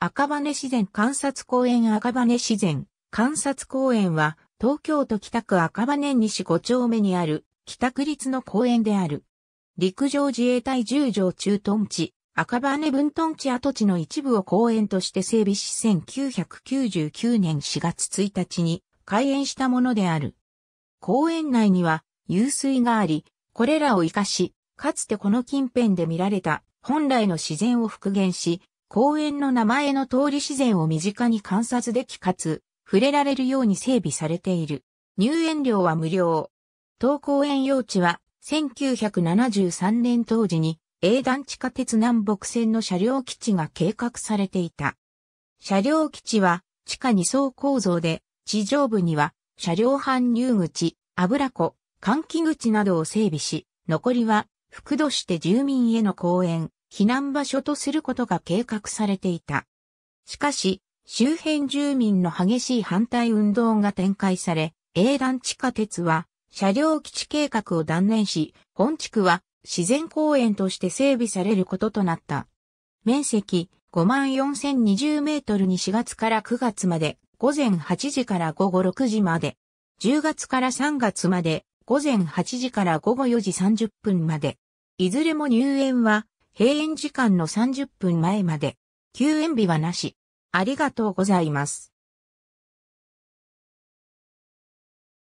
赤羽自然観察公園赤羽自然観察公園は東京都北区赤羽西5丁目にある北区立の公園である。陸上自衛隊十条駐屯地赤羽分屯地跡地の一部を公園として整備し1999年4月1日に開園したものである。公園内には湧水があり、これらを活かし、かつてこの近辺で見られた本来の自然を復元し、公園の名前の通り自然を身近に観察できかつ、触れられるように整備されている。入園料は無料。当公園用地は、1973年当時に、英断地下鉄南北線の車両基地が計画されていた。車両基地は、地下二層構造で、地上部には、車両搬入口、油庫、換気口などを整備し、残りは、副土して住民への公園、避難場所とすることが計画されていた。しかし、周辺住民の激しい反対運動が展開され、英断地下鉄は車両基地計画を断念し、本地区は自然公園として整備されることとなった。面積54,020メートルに4月から9月まで、午前8時から午後6時まで、10月から3月まで、午前8時から午後4時30分まで、いずれも入園は閉園時間の30分前まで。休園日はなし。ありがとうございます。